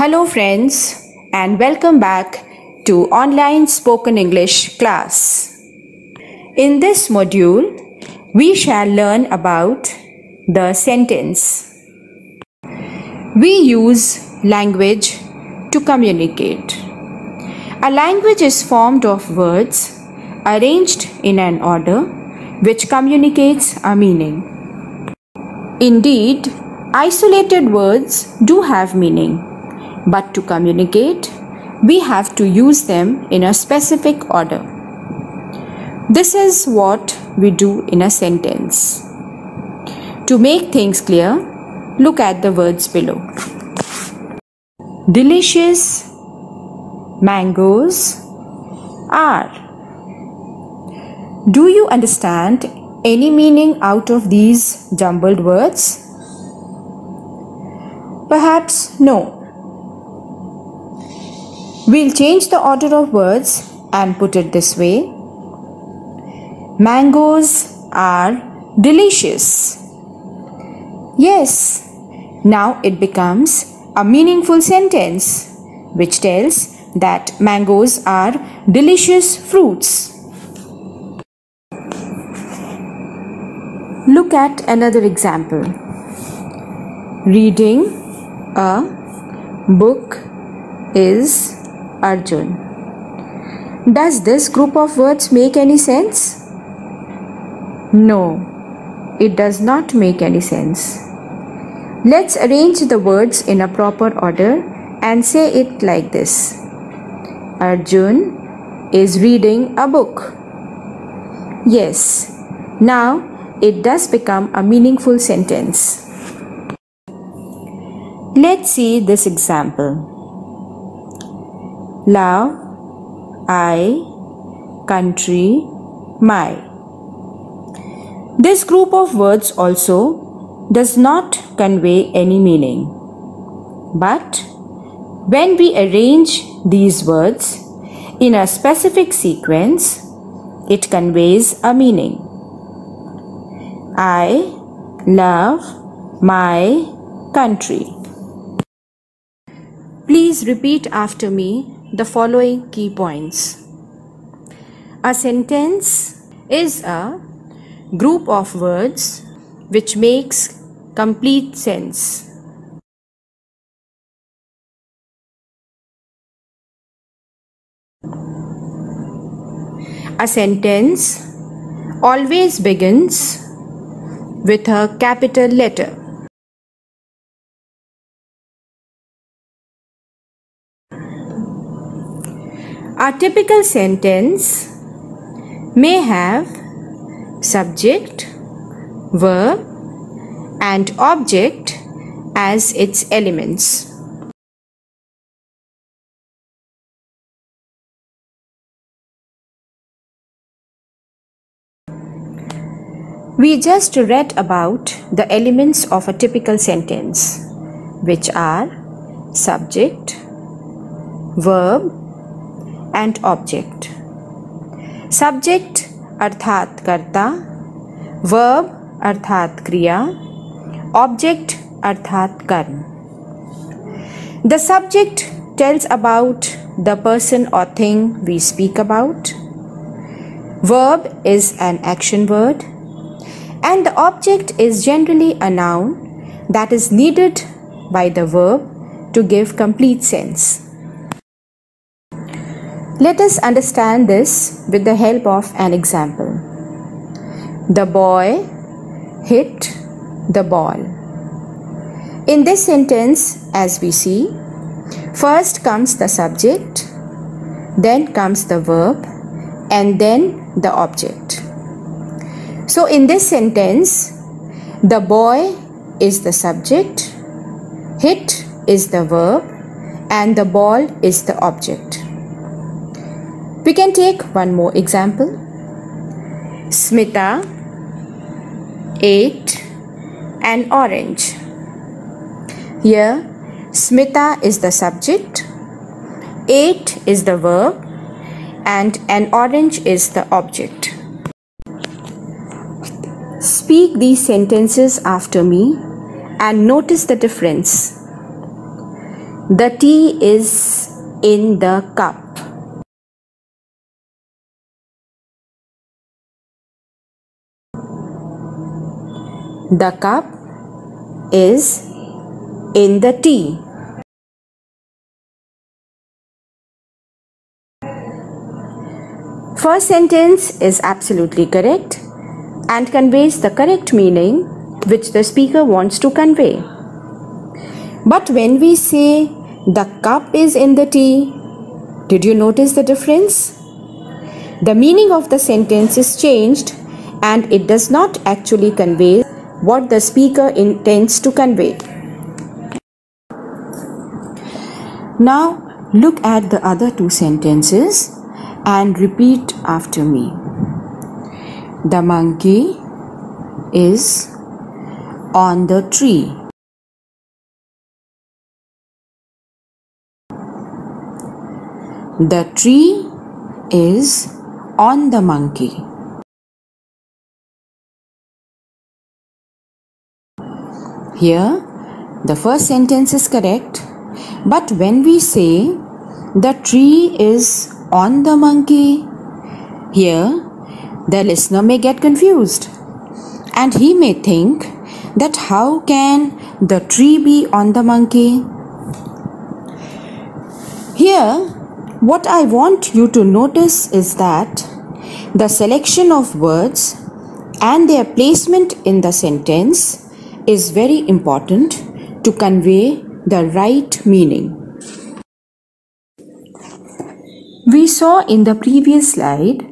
Hello, friends, and welcome back to online spoken English class. In this module, we shall learn about the sentence. We use language to communicate. A language is formed of words arranged in an order which communicates a meaning. Indeed, isolated words do have meaning but to communicate, we have to use them in a specific order. This is what we do in a sentence. To make things clear, look at the words below. Delicious mangoes are. Do you understand any meaning out of these jumbled words? Perhaps no. We'll change the order of words and put it this way. Mangoes are delicious. Yes, now it becomes a meaningful sentence which tells that mangoes are delicious fruits. Look at another example. Reading a book is Arjun. Does this group of words make any sense? No, it does not make any sense. Let's arrange the words in a proper order and say it like this Arjun is reading a book. Yes, now it does become a meaningful sentence. Let's see this example love, I, country, my. This group of words also does not convey any meaning. But when we arrange these words in a specific sequence, it conveys a meaning. I love my country. Please repeat after me the following key points. A sentence is a group of words which makes complete sense. A sentence always begins with a capital letter. A typical sentence may have subject, verb, and object as its elements. We just read about the elements of a typical sentence, which are subject, verb, and object subject अर्थात कर्ता verb अर्थात क्रिया object अर्थात कर्म the subject tells about the person और thing we speak about verb is an action word and the object is generally a noun that is needed by the verb to give complete sense. Let us understand this with the help of an example. The boy hit the ball. In this sentence, as we see, first comes the subject, then comes the verb, and then the object. So, in this sentence, the boy is the subject, hit is the verb, and the ball is the object. We can take one more example. Smita ate an orange. Here, Smita is the subject, ate is the verb, and an orange is the object. Speak these sentences after me and notice the difference. The tea is in the cup. The cup is in the tea. First sentence is absolutely correct and conveys the correct meaning which the speaker wants to convey. But when we say the cup is in the tea, did you notice the difference? The meaning of the sentence is changed and it does not actually convey what the speaker intends to convey. Now look at the other two sentences and repeat after me. The monkey is on the tree. The tree is on the monkey. Here, the first sentence is correct, but when we say the tree is on the monkey, here the listener may get confused and he may think that how can the tree be on the monkey? Here, what I want you to notice is that the selection of words and their placement in the sentence is very important to convey the right meaning. We saw in the previous slide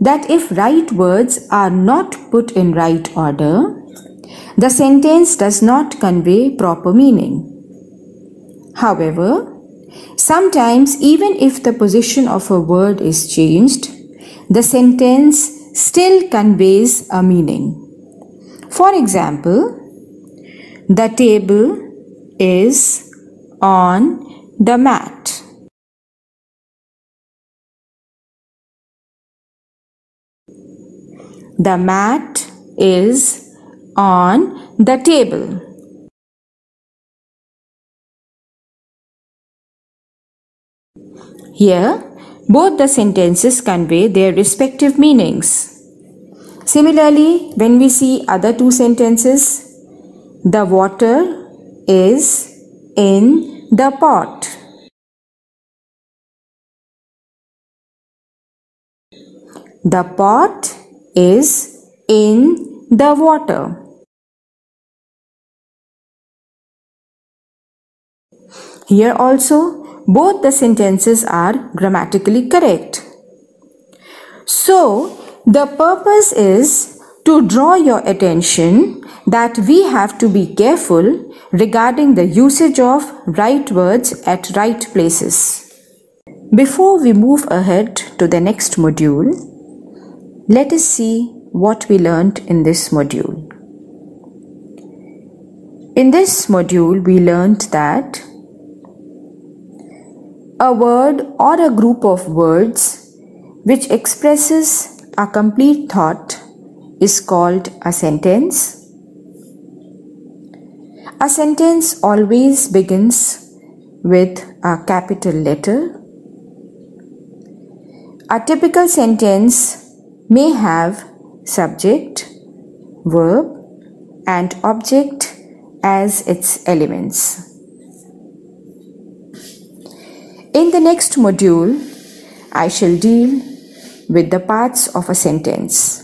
that if right words are not put in right order, the sentence does not convey proper meaning. However, Sometimes, even if the position of a word is changed, the sentence still conveys a meaning. For example, the table is on the mat. The mat is on the table. Here, both the sentences convey their respective meanings. Similarly, when we see other two sentences, the water is in the pot. The pot is in the water. Here also both the sentences are grammatically correct. So, the purpose is to draw your attention that we have to be careful regarding the usage of right words at right places. Before we move ahead to the next module, let us see what we learned in this module. In this module, we learned that a word or a group of words which expresses a complete thought is called a sentence. A sentence always begins with a capital letter. A typical sentence may have subject, verb, and object as its elements. In the next module, I shall deal with the parts of a sentence.